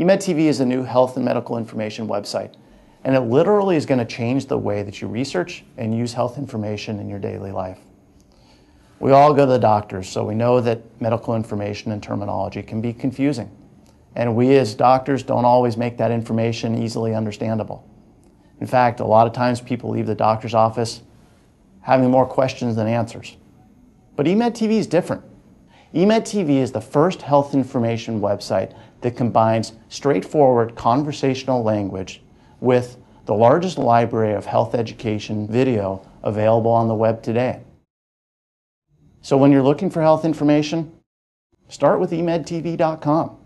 eMedTV is a new health and medical information website, and it literally is going to change the way that you research and use health information in your daily life. We all go to the doctors, so we know that medical information and terminology can be confusing. And we as doctors don't always make that information easily understandable. In fact, a lot of times people leave the doctor's office having more questions than answers. But eMedTV is different. eMedTV is the first health information website that combines straightforward conversational language with the largest library of health education video available on the web today. So when you're looking for health information, start with emedtv.com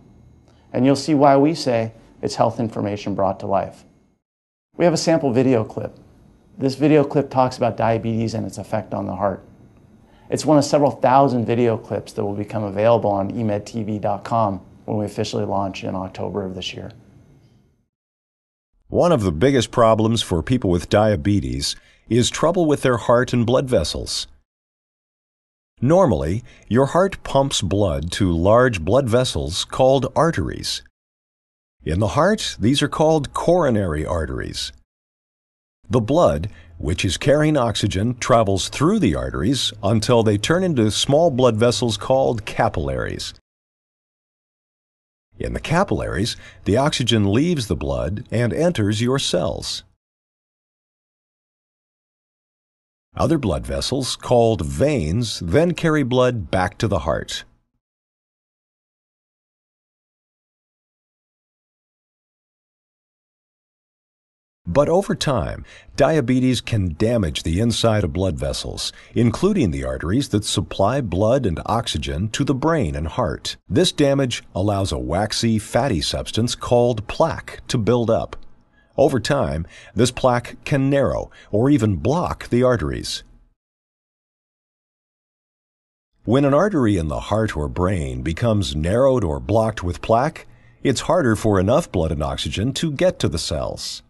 and you'll see why we say it's health information brought to life. We have a sample video clip. This video clip talks about diabetes and its effect on the heart. It's one of several thousand video clips that will become available on emedtv.com when we officially launch in October of this year. One of the biggest problems for people with diabetes is trouble with their heart and blood vessels. Normally, your heart pumps blood to large blood vessels called arteries. In the heart, these are called coronary arteries. The blood, which is carrying oxygen, travels through the arteries until they turn into small blood vessels called capillaries. In the capillaries, the oxygen leaves the blood and enters your cells. Other blood vessels, called veins, then carry blood back to the heart. But over time, diabetes can damage the inside of blood vessels, including the arteries that supply blood and oxygen to the brain and heart. This damage allows a waxy, fatty substance called plaque to build up. Over time, this plaque can narrow or even block the arteries. When an artery in the heart or brain becomes narrowed or blocked with plaque, it's harder for enough blood and oxygen to get to the cells.